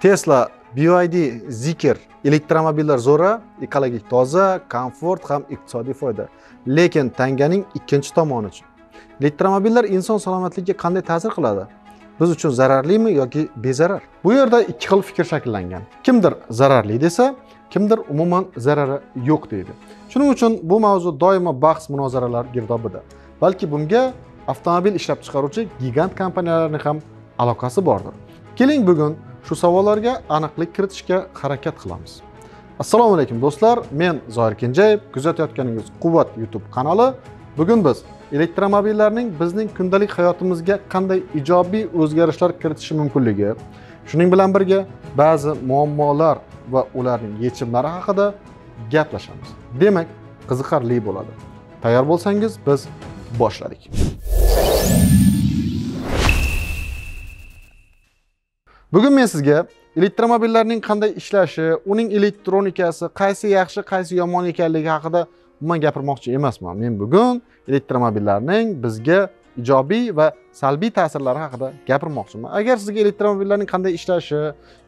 tesla byd zikr elektromobillar zo'ra ekologik toza komfort ham iqtisodiy foyda. Lekin tanganing ikkinchi tomoni uchun. Elektromobillar inson salomatligiga qanday ta'sir qiladi? Biz uchun zararlimi yoki bezarar? Bu yerda ikki xil fikr shakllangan. Kimdir zararli desa kimdir umuman zarari yo'q deydi. Shuning uchun bu mavzu doimo bahs munozaralar girdobida. Balki bunga avtomobil ishlab chiqaruvchi gigant kompaniyalarni ham aloqasi bordir. Keling bugun shu savollarga aniqlik kiritishga harakat qilamiz. Assalomu alaykum do'stlar men zoir kenjayev kuzatayotganingiz quvvat youtube kanali. Bugun biz elektromobillarning bizning kundalik hayotimizga qanday ijobiy o'zgarishlar kiritishi mumkinligi shuning bilan birga ba'zi muammolar va ularning yechimlari haqida gaplashamiz. Demak qiziqarli bo'ladi. Tayyor bo'lsangiz biz boshladik. Bugun men sizga elektromobillarning qanday ishlashi uning elektronikasi qaysi yaxshi qaysi yomon ekanligi haqida umuman gapirmoqchi emasman. Men bugun elektromobillarning bizga ijobiy va salbiy ta'sirlari haqida gapirmoqchiman. Agar sizga elektromobillarning qanday ishlashi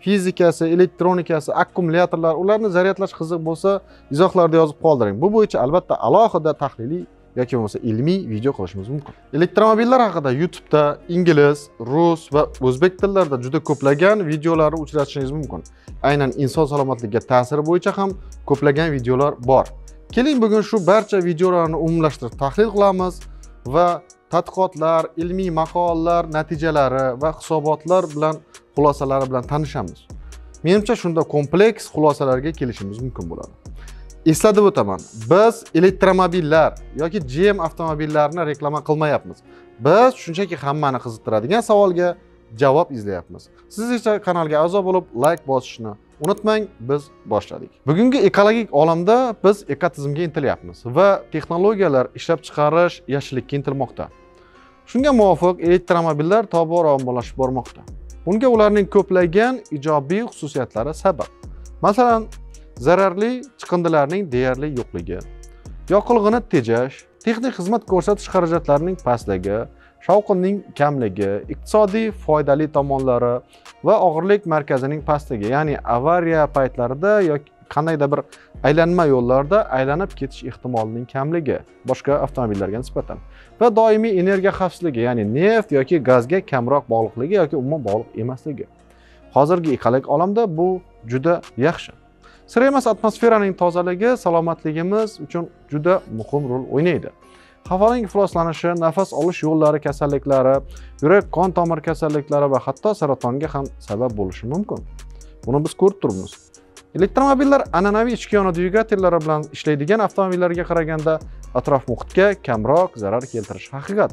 fizikasi elektronikasi akkumulyatorlar ularni zaryadlash qiziq bo'lsa izohlarda yozib qoldiring. Bu bo'yicha albatta alohida tahliliy yoki bo'lmasa ilmiy video qilishimiz mumkin. Elektromobillar haqida youtubeda ingliz rus va o'zbek tillarida juda ko'plagan videolarni uchratishingiz mumkin. Aynan inson salomatligiga ta'siri bo'yicha ham ko'plagan videolar bor. Keling bugun shu barcha videolarni umumlashtirib tahlil qilamiz va tadqiqotlar ilmiy maqolalar natijalari va hisobotlar bilan xulosalari bilan tanishamiz. Menimcha shunda kompleks xulosalarga kelishimiz mumkin bo'ladi. Eslatib o'taman biz elektromobillar yoki gm avtomobillarini reklama qilmayapmiz. Biz shunchaki hammani qiziqtiradigan savolga javob izlayapmiz. Siz esa kanalga a'zo bo'lib layk bosishni unutmang biz boshladik. Bugungi ekologik olamda biz ekotizimga intilyapmiz va texnologiyalar ishlab chiqarish yashillikka intilmoqda. Shunga muvofiq elektromobillar tobora ommalashib bormoqda. Bunga ularning ko'plagan ijobiy xususiyatlari sabab. Masalan zararli chiqindilarning deyarli yo'qligi yoqilg'ini tejash texnik xizmat ko'rsatish xarajatlarining pastligi shovqinning kamligi iqtisodiy foydali tomonlari va og'irlik markazining pastligi ya'ni avariya paytlarida yoki qandaydir bir aylanma yo'llarda aylanib ketish ehtimolining kamligi boshqa avtomobillarga nisbatan va doimiy energiya xavfsizligi ya'ni neft yoki gazga kamroq bog'liqligi yoki umuman bog'liq emasligi. Hozirgi ekologik olamda bu juda yaxshi. Sir emas atmosferaning tozaligi salomatligimiz uchun juda muhim rol o'ynaydi. Havoning ifloslanishi nafas olish yo'llari kasalliklari yurak qon tomir kasalliklari va hatto saratonga ham sabab bo'lishi mumkin. Buni biz ko'rib turibmiz. Elektromobillar an'anaviy ichki yona dvigatellari bilan ishlaydigan avtomobillarga qaraganda atrof muhitga kamroq zarar keltirishi haqiqat.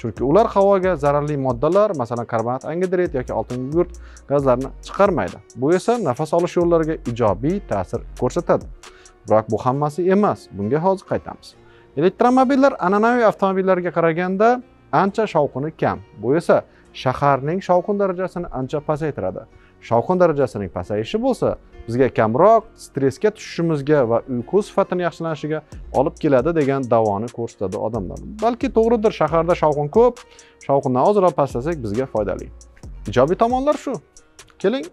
Chunki ular havoga zararli moddalar masalan karbonat angidrid yoki oltin gugurt gazlarini chiqarmaydi. Bu esa nafas olish yo'llariga ijobiy ta'sir ko'rsatadi. Biroq bu hammasi emas bunga hozir qaytamiz. Elektromobillar an'anaviy avtomobillarga qaraganda ancha shovqini kam. Bu esa shaharning shovqin darajasini ancha pasaytiradi. Shovqin darajasining pasayishi bo'lsa bizga kamroq stressga tushishimizga va uyqu sifatini yaxshilanishiga olib keladi degan da'voni ko'rsatadi odamlar. Balki to'g'ridir shaharda shovqin ko'p shovqindan ozroq pastlasak bizga foydali. Ijobiy tomonlar shu. Keling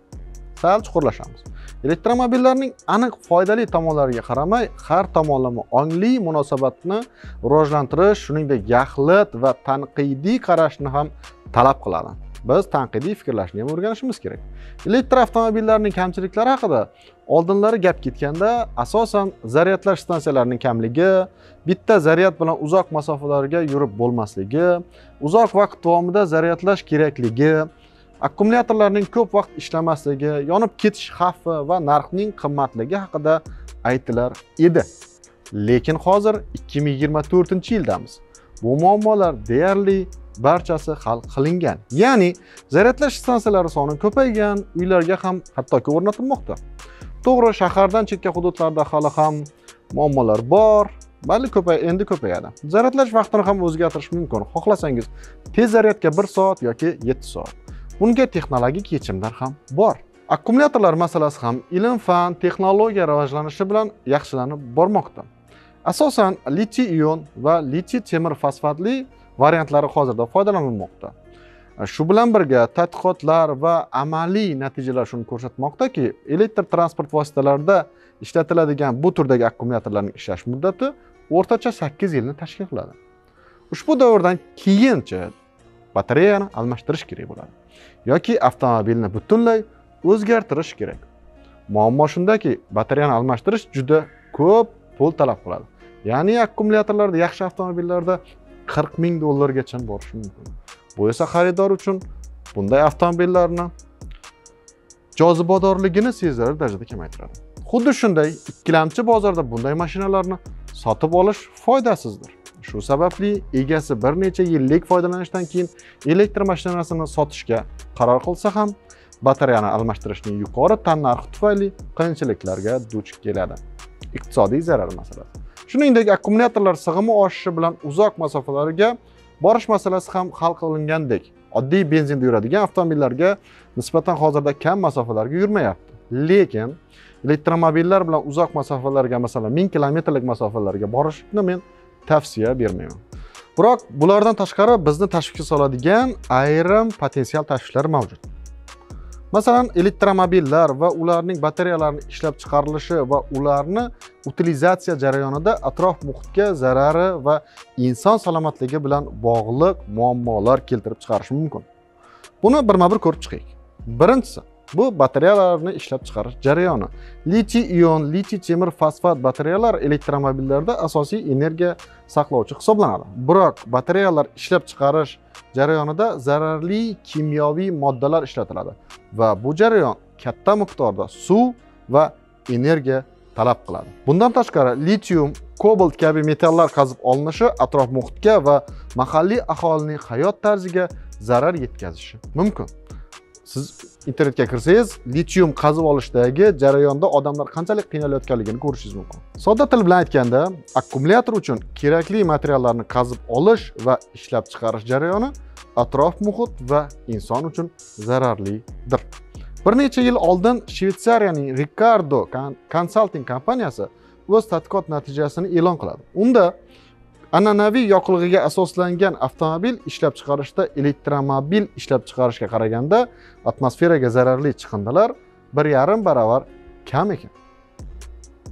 sal chuqurlashamiz. Elektromobillarning aniq foydali tomonlariga qaramay har tomonlama ongli munosabatni rivojlantirish shuningdek yaxlit va tanqidiy qarashni ham talab qiladi. Biz tanqidiy fikrlashni ham o'rganishimiz kerak. Elektr avtomobillarning kamchiliklari haqida oldinlari gap ketganda asosan zaryadlash stansiyalarining kamligi bitta zaryad bilan uzoq masofalarga yurib bo'lmasligi uzoq vaqt davomida zaryadlash kerakligi akkumulyatorlarning ko'p vaqt ishlamasligi yonib ketish xavfi va narxning qimmatligi haqida aytilar edi. Lekin hozir 2024 yildamiz. Bu muammolar deyarli barchasi hal qilingan. Ya'ni zaryadlash stansiyalari soni ko'paygan uylarga ham hattoki o'rnatilmoqda. To'g'ri shahardan chekka hududlarda hali ham muammolar bor balli ko'pay endi ko'payadi. Zaryadlash vaqtini ham o'zgartirish mumkin. Xohlasangiz tez zaryadga bir soat yoki yetti soat. Bunga texnologik yechimlar ham bor. Akkumulyatorlar masalasi ham ilm fan texnologiya rivojlanishi bilan yaxshilanib bormoqda. Asosan litiy ion va litiy temir fosfatli variantlari hozirda foydalanilmoqda. E, shu bilan birga tadqiqotlar va amaliy natijalar shuni ko'rsatmoqdaki elektr transport vositalarida ishlatiladigan bu turdagi akkumulyatorlarning ishlash muddati o'rtacha sakkiz yilni tashkil qiladi ushbu davrdan keyincha batareyani almashtirish kerak bo'ladi yoki avtomobilni butunlay o'zgartirish kerak. Muammo shundaki batareyani almashtirish juda ko'p pul talab qiladi. Ya'ni akkumulyatorlarda yaxshi avtomobillarda qirq ming dollargacha borishi mumkin. Bu esa xaridor uchun bunday avtomobillarni jozibadorligini sezilarli darajada kamaytiradi. Xuddi shunday ikkilamchi bozorda bunday mashinalarni sotib olish foydasizdir. Shu sababli egasi bir necha yillik foydalanishdan keyin elektr mashinasini sotishga qaror qilsa ham batareyani almashtirishning yuqori tannarxi tufayli qiyinchiliklarga duch keladi. Iqtisodiy zarar masalasi. Shuningdek akkumulyatorlar sig'imi oshishi bilan uzoq masofalarga borish masalasi ham hal qilingandek oddiy benzinda yuradigan avtomobillarga nisbatan hozirda kam masofalarga yurmayapti. Lekin elektromobillar bilan uzoq masofalarga masalan ming kilometrlik masofalarga borishni men tavsiya bermayman. Biroq bulardan tashqari bizni tashvishga soladigan ayrim potensial tashvishlar mavjud. Masalan elektromobillar va ularning batareyalarini ishlab chiqarilishi va ularni utilizatsiya jarayonida atrof muhitga zarari va inson salomatligi bilan bog'liq muammolar keltirib chiqarishi mumkin. Buni birma bir ko'rib chiqaylik birinchisi bu batareyalarni ishlab chiqarish jarayoni. Litiy ion litiy temir fosfat batareyalar elektromobillarda asosiy energiya saqlovchi hisoblanadi. Biroq batareyalar ishlab chiqarish jarayonida zararli kimyoviy moddalar ishlatiladi va bu jarayon katta miqdorda suv va energiya talab qiladi. Bundan tashqari litium kobalt kabi metallar qazib olinishi atrof muhitga va mahalliy aholining hayot tarziga zarar yetkazishi mumkin. Siz internetga kirsangiz litium qazib olishdagi jarayonda odamlar qanchalik qiynalayotganligini ko'rishingiz mumkin. Sodda til bilan aytganda akkumulyator uchun kerakli materiallarni qazib olish va ishlab chiqarish jarayoni atrof muhit va inson uchun zararlidir. Bir necha yil oldin shvetsariyaning ricardo consulting kompaniyasi o'z tadqiqot natijasini e'lon qiladi. Unda an'anaviy yoqilg'iga asoslangan avtomobil ishlab chiqarishda elektromobil ishlab chiqarishga qaraganda atmosferaga zararli chiqindilar bir yarim baravar kam ekan.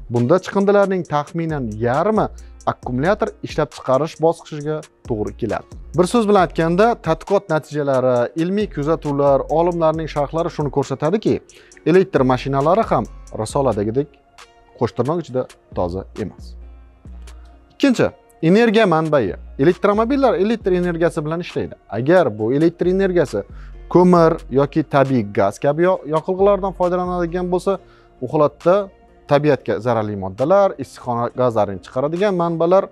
Bunda chiqindilarning taxminan yarmi akkumulyator ishlab chiqarish bosqichiga to'g'ri keladi. Bir so'z bilan aytganda tadqiqot natijalari ilmiy kuzatuvlar olimlarning sharhlari shuni ko'rsatadiki elektr mashinalari ham risoladagidek qo'shtirnoq ichida toza emas. Ikkinchi energiya manbai. Elektromobillar elektr energiyasi bilan ishlaydi. Agar bu elektr energiyasi ko'mir yoki tabiiy gaz kabi yoqilg'ilardan foydalanadigan bo'lsa u holatda tabiatga zararli moddalar issiqxona gazlarini chiqaradigan manbalar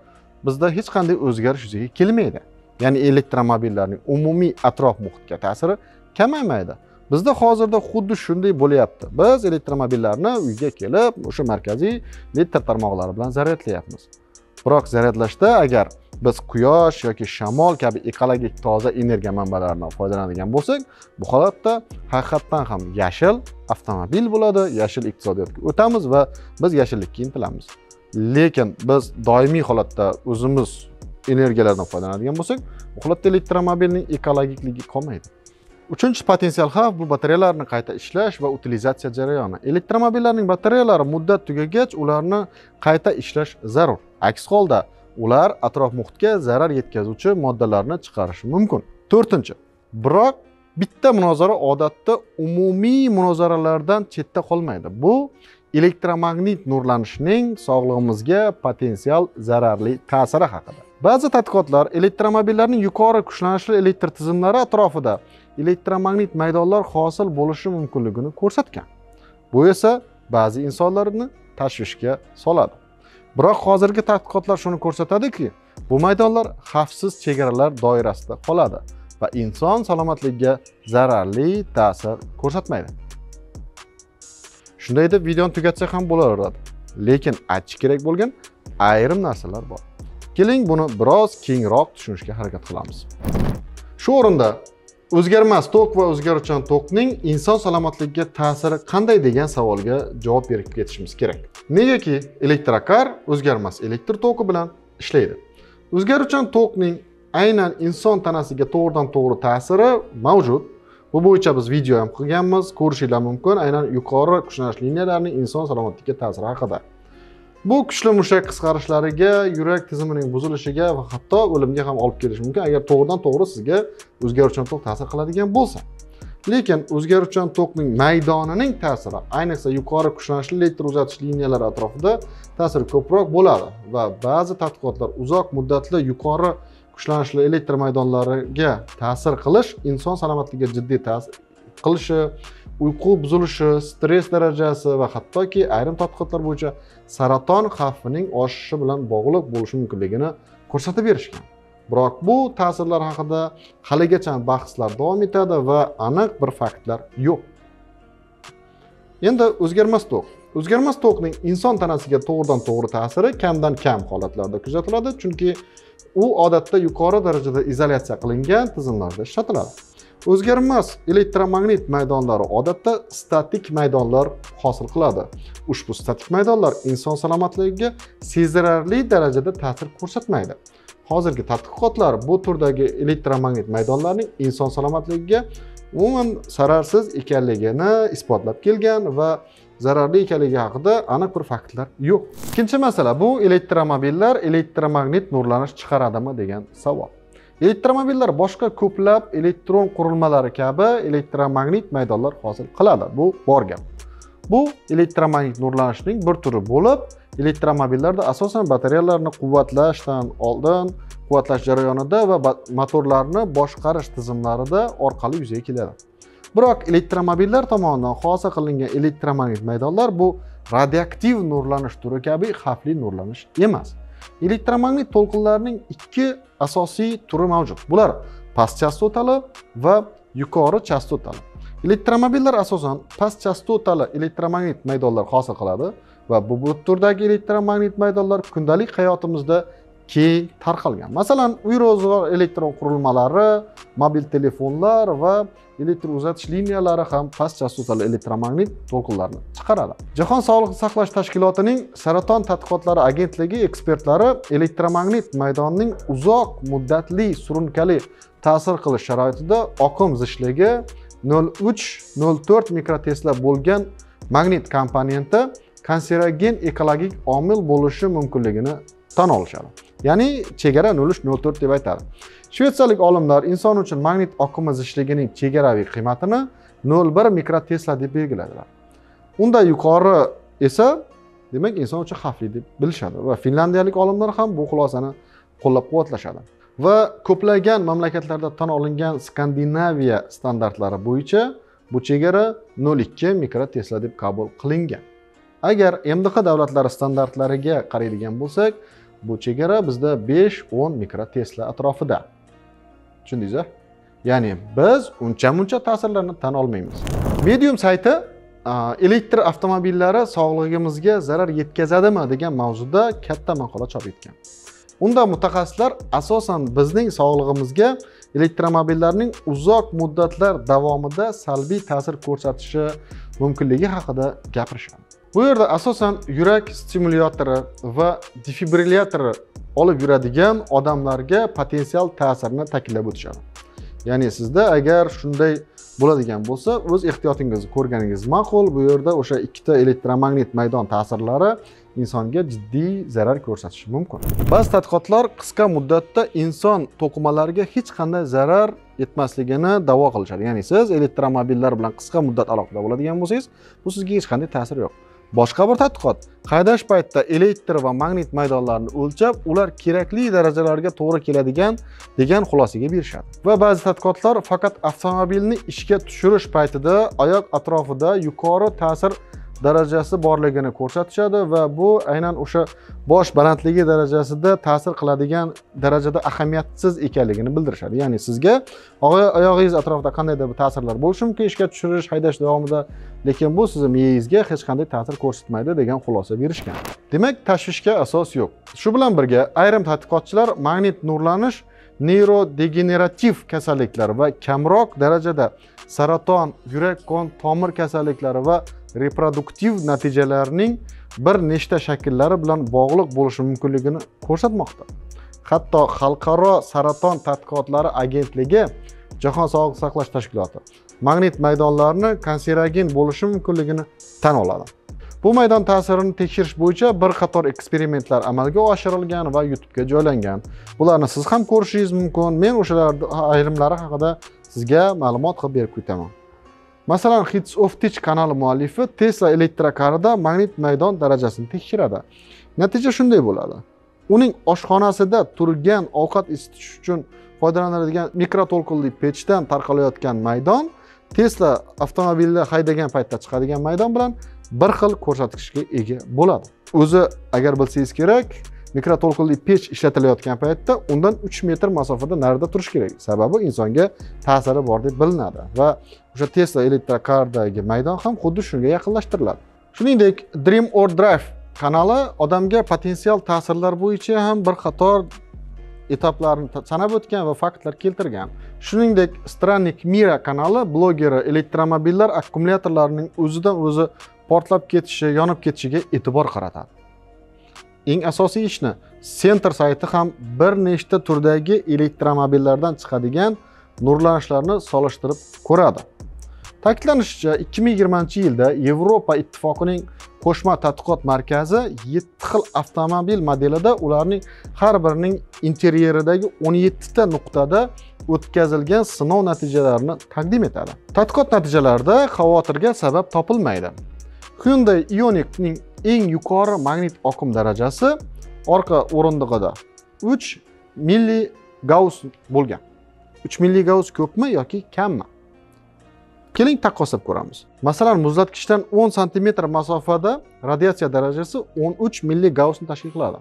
bizda hech qanday o'zgarish yuzaga kelmaydi. Ya'ni elektromobillarning umumiy atrof muhitga ta'siri kamaymaydi. Bizda hozirda xuddi shunday bo'lyapti. Biz elektromobillarni uyga kelib o'sha markaziy elektr tarmoqlari bilan zaryadlayapmiz. Biroq zaryadlashda agar biz quyosh yoki shamol kabi ekologik toza energiya manbalaridan foydalanadigan bo'lsak bu holatda haqiqatdan ham yashil avtomobil bo'ladi yashil iqtisodiyotga o'tamiz va biz yashillikka intilamiz. Lekin biz doimiy holatda o'zimiz energiyalardan foydalanadigan bo'lsak bu holatda elektromobilning ekologikligi qolmaydi. Uchinchi potensial xavf bu batareyalarni qayta ishlash va utilizatsiya jarayoni. Elektromobillarning batareyalari muddat tugagach ularni qayta ishlash zarur. Aks holda ular atrof muhitga zarar yetkazuvchi moddalarni chiqarishi mumkin. To'rtinchi biroq bitta munozara odatda umumiy munozaralardan chetda qolmaydi. Bu elektromagnit nurlanishning sog'lig'imizga potensial zararli ta'siri haqida. Ba'zi tadqiqotlar elektromobillarning yuqori kuchlanishli elektr tizimlari atrofida elektromagnit maydonlar hosil bo'lishi mumkinligini ko'rsatgan. Bu esa ba'zi insonlarni tashvishga soladi. Biroq hozirgi tadqiqotlar shuni ko'rsatadiki bu maydonlar xavfsiz chegaralar doirasida qoladi va inson salomatligiga zararli ta'sir ko'rsatmaydi. Shunday deb videoni tugatsak ham bo'laveradi. Lekin aytish kerak bo'lgan ayrim narsalar bor. Keling buni biroz kengroq tushunishga harakat qilamiz. Shu o'rinda o'zgarmas tok va o'zgaruvchan tokning inson salomatligiga ta'siri qanday degan savolga javob berib ketishimiz kerak. Negaki elektrokar o'zgarmas elektr toki bilan ishlaydi. O'zgaruvchan tokning aynan inson tanasiga to'g'ridan to'g'ri ta'siri mavjud. Bu bo'yicha biz video ham qilganmiz ko'rishinglar mumkin. Aynan yuqori kuchlanish liniyalarining inson salomatligiga ta'siri haqida. Bu kuchli mushak qisqarishlariga yurak tizimining buzilishiga va hatto o'limga ham olib kelishi mumkin. Agar to'g'ridan to'g'ri sizga o'zgaruvchan to'q ta'sir qiladigan bo'lsa lekin o'zgaruvchan to'qning maydonining ta'siri ayniqsa yuqori kuchlanishli elektr uzatish liniyalari atrofida ta'siri ko'proq bo'ladi va ba'zi tadqiqotlar uzoq muddatli yuqori kuchlanishli elektr maydonlariga ta'sir qilish inson salomatligiga jiddiy ta'sir qilishi uyqu buzilishi stress darajasi va hattoki ayrim tadqiqotlar bo'yicha saraton xavfining oshishi bilan bog'liq bo'lishi mumkinligini ko'rsatib berishgan. Biroq bu ta'sirlar haqida haligacha bahslar davom etadi va aniq bir faktlar yo'q. Endi o'zgarmas to'q o'zgarmas to'qning inson tanasiga to'g'ridan to'g'ri ta'siri kamdan kam holatlarda kuzatiladi chunki u odatda yuqori darajada izolyatsiya qilingan tizimlarda ishlatiladi. O'zgarmas elektromagnit maydonlari odatda statik maydonlar hosil qiladi. Ushbu statik maydonlar inson salomatligiga sezilarli darajada ta'sir ko'rsatmaydi. Hozirgi tadqiqotlar bu turdagi elektromagnit maydonlarning inson salomatligiga umuman zararsiz ekanligini isbotlab kelgan va zararli ekanligi haqida aniq bir faktlar yo'q. Ikkinchi masala bu elektromobillar elektromagnit nurlanish chiqaradimi degan savol. Elektromobillar boshqa ko'plab elektron qurilmalari kabi elektromagnit maydonlar hosil qiladi. Bu bor gap bu elektromagnit nurlanishning bir turi bo'lib elektromobillarda asosan batareyalarni quvvatlashdan oldin quvvatlash jarayonida va motorlarni boshqarish tizimlarida orqali yuzaga keladi. Biroq elektromobillar tomonidan hosil qilingan elektromagnit maydonlar bu radioaktiv nurlanish turi kabi xavfli nurlanish emas. Elektromagnit to'lqinlarning ikki asosiy turi mavjud. Bular past chastotali va yuqori chastotali. Elektromobillar asosan past chastotali elektromagnit maydonlar hosil qiladi va bu turdagi elektromagnit maydonlar kundalik hayotimizda keng tarqalgan. Masalan uy ro'zg'or elektron qurilmalari mobil telefonlar va elektr uzatish liniyalari ham past chastotali elektromagnit to'lqinlarni chiqaradi. Jahon sog'liqni saqlash tashkilotining saraton tadqiqotlari agentligi ekspertlari elektromagnit maydonning uzoq muddatli surunkali ta'sir qilish sharoitida oqim zichligi nol uch nol to'rt mikrotesla bo'lgan magnit komponenti kanserogen ekologik omil bo'lishi mumkinligini tan olishadi. Ya'ni chegara nol uch nol to'rt deb aytadi. Shvetsiyalik olimlar inson uchun magnit oqimi zichligining chegaraviy qiymatini nol bir mikrotesla deb belgiladilar. Undan yuqori esa demak inson uchun xavfli deb bilishadi va finlandiyalik olimlar ham bu xulosani qo'llab quvvatlashadi va ko'plagan mamlakatlarda tan olingan skandinaviya standartlari bo'yicha bu chegara nol ikki mikrotesla deb qabul qilingan. Agar mdh davlatlari standartlariga qaraydigan bo'lsak bu chegara bizda besh o'n mikrotesla atrofida. Tushundingiz ya'ni biz uncha muncha ta'sirlarni tan olmaymiz. Medium sayti elektr avtomobillari sog'lig'imizga zarar yetkazadimi degan mavzuda katta maqola chop etgan. Unda mutaxassislar asosan bizning sog'lig'imizga elektromobillarning uzoq muddatlar davomida salbiy ta'sir ko'rsatishi mumkinligi haqida gapirishadi bu yerda asosan yurak stimulyatori va defibrilyatori olib yuradigan odamlarga potensial ta'sirni ta'kidlab o'tishadi. Ya'ni sizda agar shunday bo'ladigan bo'lsa o'z ehtiyotingizni ko'rganingiz ma'qul. Bu yerda o'sha ikkita elektromagnit maydon ta'sirlari insonga jiddiy zarar ko'rsatishi mumkin. Ba'zi tadqiqotlar qisqa muddatda inson to'qimalariga hech qanday zarar yetmasligini da'vo qilishadi. Ya'ni siz elektromobillar bilan qisqa muddat aloqada bo'ladigan bo'lsangiz bu sizga hech qanday ta'siri yo'q. Boshqa bir tadqiqot. Haydash paytida elektr va magnit maydonlarini o'lchab ular kerakli darajalarga to'g'ri keladigan degan xulosaga berishadi. Va ba'zi tadqiqotlar faqat avtomobilni ishga tushirish paytida oyoq atrofida yuqori ta'sir darajasi borligini ko'rsatishadi va bu aynan o'sha bosh balandligi darajasida ta'sir qiladigan darajada ahamiyatsiz ekanligini bildirishadi. Ya'ni sizga oyog'ingiz atrofida qandaydir bir ta'sirlar bo'lishi mumkin ishga tushirish haydash davomida lekin bu sizni miyangizga hech qanday ta'sir ko'rsatmaydi degan xulosa berishgan. Demak tashvishga asos yo'q. Shu bilan birga ayrim tadqiqotchilar magnit nurlanish neyrodegenerativ kasalliklar va kamroq darajada saraton yurak qon tomir kasalliklari va reproduktiv natijalarning bir nechta shakllari bilan bog'liq bo'lishi mumkinligini ko'rsatmoqda. Hatto xalqaro saraton tadqiqotlari agentligi jahon sog'liqni saqlash tashkiloti magnit maydonlarni kanserogen bo'lishi mumkinligini tan oladi. Bu maydon ta'sirini tekshirish bo'yicha bir qator eksperimentlar amalga oshirilgan va youtubega joylangan. Bularni siz ham ko'rishingiz mumkin. Men o'shalarni ayrimlari haqida sizga ma'lumot qilib berib ketaman. Masalan hits of Teach kanali muallifi tesla elektrokarida magnit maydon darajasini tekshiradi. Natija shunday bo'ladi. Uning oshxonasida turgan ovqat isitish uchun foydalaniladigan mikroto'lqinli pechdan tarqalayotgan maydon tesla avtomobilni haydagan paytda chiqadigan maydon bilan bir xil ko'rsatkichga ega bo'ladi. O'zi agar bilsangiz kerak mikroto'lqinli pech ishlatilayotgan paytda undan 3 metr masofada narida turish kerak. Sababi insonga ta'siri bor deb bilinadi va o'sha tesla elektrokardagi maydon ham xuddi shunga yaqinlashtiriladi. Shuningdek dream or drive kanali odamga potensial ta'sirlar bo'yicha ham bir qator etaplarni sanab o'tgan va faktlar keltirgan. Shuningdek strannik mira kanali blogeri elektromobillar akkumulyatorlarining o'zidan o'zi portlab ketishi yonib ketishiga e'tibor qaratadi. Eng asosiy ishni center sayti ham bir nechta turdagi elektromobillardan chiqadigan nurlanishlarni solishtirib ko'radi. Ta'kidlanishicha 2020 yilda yevropa ittifoqining qo'shma tadqiqot markazi 7 xil avtomobil modelida ularning har birining interyeridagi 17 ta nuqtada o'tkazilgan sinov natijalarini taqdim etadi. Tadqiqot natijalarida xavotirga sabab topilmaydi. Hyundai ioniqning eng yuqori magnit oqim darajasi orqa o'rindig'ida 3 milli gauss bo'lgan. 3 milli gauss ko'pmi yoki kammi? Keling taqqoslab ko'ramiz. Masalan muzlatgichdan 10 santimetr masofada radiatsiya darajasi 13 milli gaussni tashkil qiladi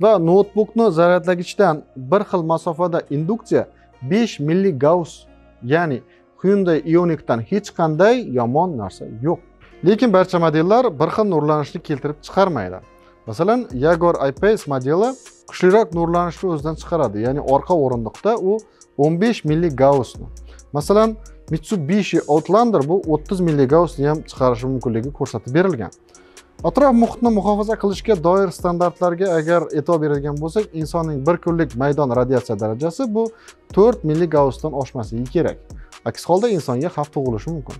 va noutbukni zaryadlagichdan bir xil masofada induksiya 5 milli gauss ya'ni hyundai Ioniqdan hech qanday yomon narsa yo'q. Lekin barcha modellar bir xil nurlanishni keltirib chiqarmaydi. Masalan jaguar i-pace modeli kuchliroq nurlanishni o'zidan chiqaradi ya'ni orqa o'rindiqda u 15 milli gaussni. Masalan mitsubishi outlander bu 30 milli gaussni ham chiqarishi mumkinligi ko'rsatib berilgan. Atrof muhitni muhofaza qilishga doir standartlarga agar e'tibor beradigan bo'lsak insonning bir kunlik maydon radiatsiya darajasi bu 4 milli gaussdan oshmasligi kerak. Aks holda insonga xavf tug'ilishi mumkin.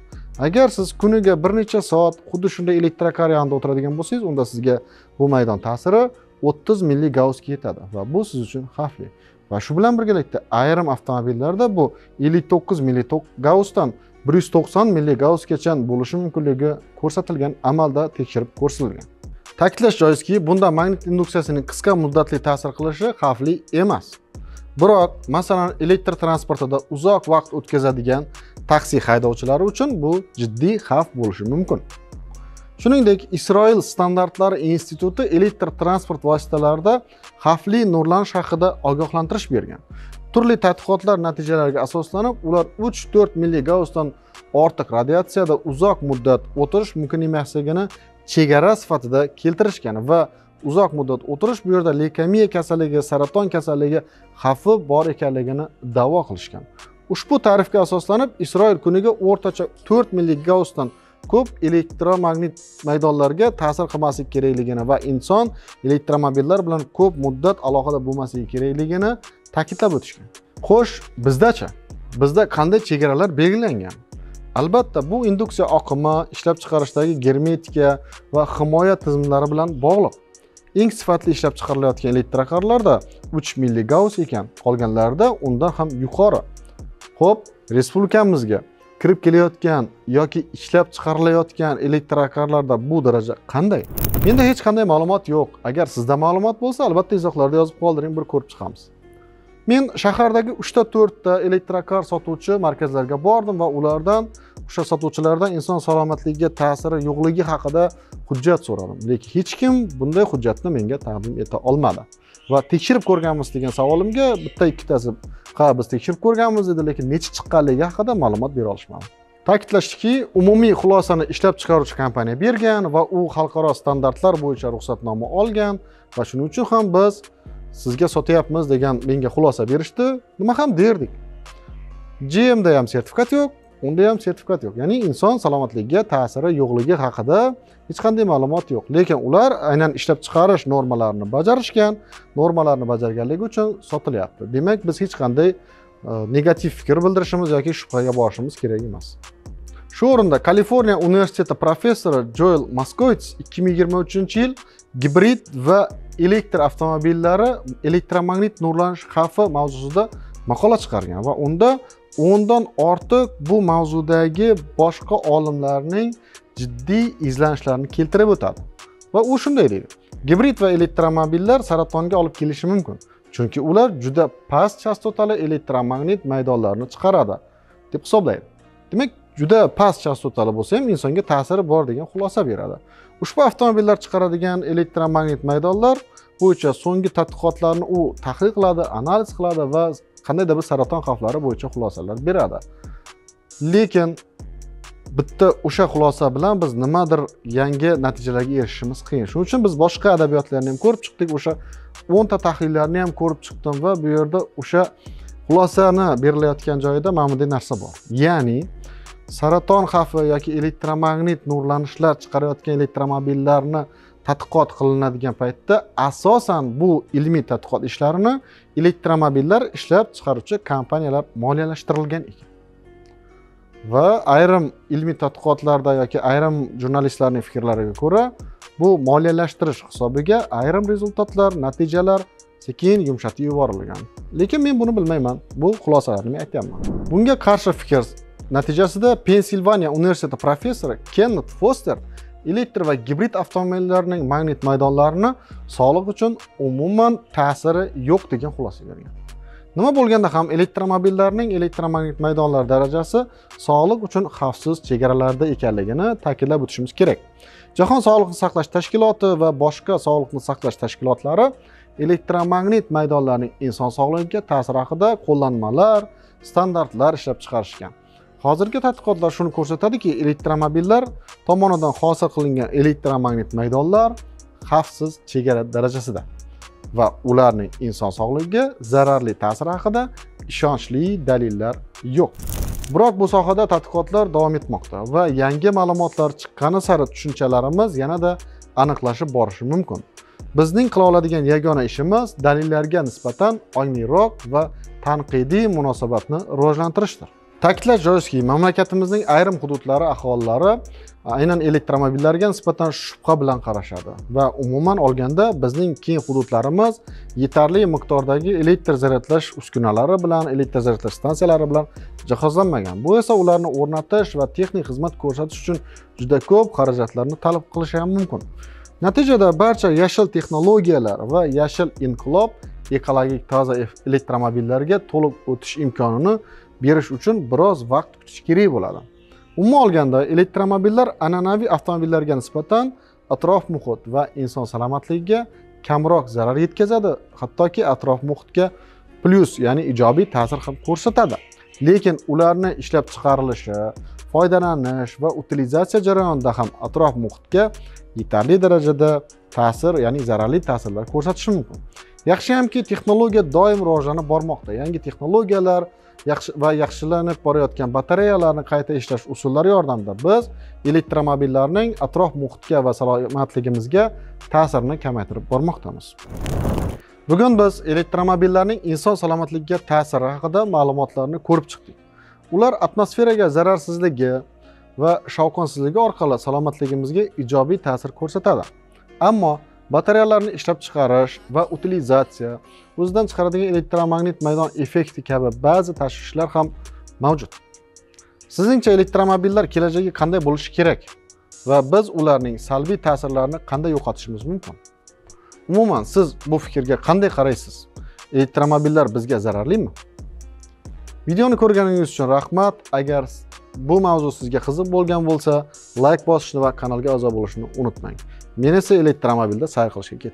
Agar siz kuniga bir necha soat xuddi shunday elektrokaryanada o'tiradigan bo'lsangiz unda sizga bu maydon ta'siri 30 milli gaussga yetadi va bu siz uchun xavfli. Va shu bilan birgalikda ayrim avtomobillarda bu 59 milli gaussdan 190 milli gaussgacha bo'lishi mumkinligi ko'rsatilgan amalda tekshirib ko'rsatilgan. Ta'kidlash joizki bunda magnit induksiyasining qisqa muddatli ta'sir qilishi xavfli emas. Biroq masalan elektr transportida uzoq vaqt o'tkazadigan taksi haydovchilari uchun bu jiddiy xavf bo'lishi mumkin. Shuningdek isroil standartlari instituti elektr transport vositalarida xavfli nurlanish haqida ogohlantirish bergan. Turli tadqiqotlar natijalariga asoslanib ular 3-4 milligaussdan ortiq radiatsiyada uzoq muddat o'tirish mumkin emasligini chegara sifatida keltirishgan va uzoq muddat o'tirish bu yerda leykemiya kasalligi saraton kasalligi xavfi bor ekanligini da'vo qilishgan. Ushbu ta'rifga asoslanib isroil kuniga o'rtacha 4 milligaussdan ko'p elektromagnit maydonlarga ta'sir qilmaslik kerakligini va inson elektromobillar bilan ko'p muddat aloqada bo'lmasligi kerakligini ta'kidlab o'tishgan. Xo'sh bizdachi? Bizda qanday chegaralar belgilangan? Albatta bu induksiya oqimi ishlab chiqarishdagi germetika va himoya tizimlari bilan bog'liq. Eng sifatli ishlab chiqarilayotgan elektrokarlarda 3 milligauss ekan. Qolganlarida undan ham yuqori. Ho'p respublikamizga kirib kelayotgan yoki ishlab chiqarilayotgan elektrokarlarda bu daraja qanday? Menda hech qanday ma'lumot yo'q. Agar sizda ma'lumot bo'lsa albatta izohlarda yozib qoldiring bir ko'rib chiqamiz. Men shahardagi uchta to'rtta elektrokar sotuvchi markazlarga bordim va ulardan o'sha sotuvchilardan inson salomatligiga ta'siri yo'qligi haqida hujjat so'radim. Lekin hech kim bunday hujjatni menga taqdim eta olmadi. Va tekshirib ko'rganmiz degan savolimga bitta ikkitasi ha biz tekshirib ko'rganmiz dedi lekin necha chiqqanligi haqida ma'lumot bera olishmadi. Ta'kidlashdiki umumiy xulosani ishlab chiqaruvchi kompaniya bergan va u xalqaro standartlar bo'yicha ruxsatnoma olgan va shuning uchun ham biz sizga sotyapmiz degan menga xulosa berishdi. Nima ham derdik. Gmda ham sertifikat yo'q unda ham sertifikat yo'q. Ya'ni inson salomatligiga ta'siri yo'qligi haqida hech qanday ma'lumot yo'q. Lekin ular aynan ishlab chiqarish normalarini bajarishgan normalarni bajarganligi uchun sotilyapti. Demak biz hech qanday e, negativ fikr bildirishimiz yoki shubhaga borishimiz kerak emas. Shu o'rinda kaliforniya universiteti professori joel maskoits ikki ming yigirma uchinchi yil gibrid va elektr avtomobillari elektromagnit nurlanish xavfi mavzusida maqola chiqargan va unda o'ndan ortiq bu mavzudagi boshqa olimlarning jiddiy izlanishlarini keltirib o'tadi. Va u shunday deydi gibrid va elektromobillar saratonga olib kelishi mumkin chunki ular juda past chastotali elektromagnit maydonlarni chiqaradi deb hisoblaydi. Demak juda past chastotali bo'lsa ham insonga ta'siri bor degan xulosa beradi. Ushbu avtomobillar chiqaradigan elektromagnit maydonlar bo'yicha so'nggi tadqiqotlarni u tahlil qiladi analiz qiladi va qandaydir bir saraton xavflari bo'yicha xulosalar beradi. Lekin bitta o'sha xulosa bilan biz nimadir yangi natijalarga erishishimiz qiyin. Shuning uchun biz boshqa adabiyotlarni ham ko'rib chiqdik o'sha o'nta tahlillarni ham ko'rib chiqdim va bu yerda o'sha xulosani berilayotgan joyida mana bunday narsa bor. Ya'ni saraton xavfi yoki elektromagnit nurlanishlar chiqarayotgan elektromobillarni tadqiqot qilinadigan paytda asosan bu ilmiy tadqiqot ishlarini elektromobillar ishlab chiqaruvchi kompaniyalar moliyalashtirilgan ekan. Va ayrim ilmiy tadqiqotlarda yoki ayrim jurnalistlarning fikrlariga ko'ra bu moliyalashtirish hisobiga ayrim rezultatlar natijalar sekin yumshatib yuborilgan. Lekin men buni bilmayman bu xulosalarni men aytyapman. Bunga qarshi fikr natijasida pensilvaniya universiteti professori kennet foster elektr va gibrid avtomobillarning magnit maydonlarini sog'liq uchun umuman ta'siri yo'q degan xulosa bergan. Nima bo'lganda ham elektromobillarning elektromagnit maydonlar darajasi sog'liq uchun xavfsiz chegaralarda ekanligini ta'kidlab o'tishimiz kerak. Jahon sog'liqni saqlash tashkiloti va boshqa sog'liqni saqlash tashkilotlari elektromagnit maydonlarning inson sog'lig'iga ta'siri haqida qo'llanmalar standartlar ishlab chiqarishgan. Hozirgi tadqiqotlar shuni ko'rsatadiki elektromobillar tomonidan hosil qilingan elektromagnit maydonlar xavfsiz chegara darajasida va ularning inson sog'ligiga zararli ta'siri haqida ishonchli dalillar yo'q. Biroq bu sohada tadqiqotlar davom etmoqda va yangi ma'lumotlar chiqqani sari tushunchalarimiz yanada aniqlashib borishi mumkin. Bizning qila oladigan yagona ishimiz dalillarga nisbatan ongliroq va tanqidiy munosabatni rivojlantirishdir. Ta'kidlash joizki mamlakatimizning ayrim hududlari aholilari aynan elektromobillarga nisbatan shubha bilan qarashadi va umuman olganda bizning keng hududlarimiz yetarli miqdordagi elektr zaryadlash uskunalari bilan elektr zaryadlash stansiyalari bilan jihozlanmagan. Bu esa ularni o'rnatish va texnik xizmat ko'rsatish uchun juda ko'p xarajatlarni talab qilishi ham mumkin. Natijada barcha yashil texnologiyalar va yashil inqilob ekologik toza e-, elektromobillarga to'liq o'tish imkonini berish uchun biroz vaqt kutish kerak bo'ladi. Umuman olganda elektromobillar an'anaviy avtomobillarga nisbatan atrof muhit va inson salomatligiga kamroq zarar yetkazadi. Hattoki atrof muhitga plyus ya'ni ijobiy ta'sir ham ko'rsatadi. Lekin ularni ishlab chiqarilishi foydalanish va utilizatsiya jarayonida ham atrof muhitga yetarli darajada ta'sir ya'ni zararli ta'sirlar ko'rsatishi mumkin. Yaxshiyamki texnologiya doim rivojlanib bormoqda. Yangi texnologiyalar yaxshi va yaxshilanib borayotgan batareyalarni qayta ishlash usullari yordamida biz elektromobillarning atrof muhitga va salomatligimizga ta'sirini kamaytirib bormoqdamiz. Bugun biz elektromobillarning inson salomatligiga ta'siri haqida ma'lumotlarni ko'rib chiqdik. Ular atmosferaga zararsizligi va shovqinsizligi orqali salomatligimizga ijobiy ta'sir ko'rsatadi. Ammo batareyalarni ishlab chiqarish va utilizatsiya o'zidan chiqaradigan elektromagnit maydon effekti kabi ba'zi tashvishlar ham mavjud. Sizningcha elektromobillar kelajagi qanday bo'lishi kerak va biz ularning salbiy ta'sirlarini qanday yo'qotishimiz mumkin? Umuman siz bu fikrga qanday qaraysiz? Elektromobillar bizga zararlimi? Videoni ko'rganingiz uchun rahmat. Agar bu mavzu sizga qiziq bo'lgan bo'lsa layk bosishni va kanalga a'zo bo'lishni unutmang. Men esa elektromobilda sayr qilishga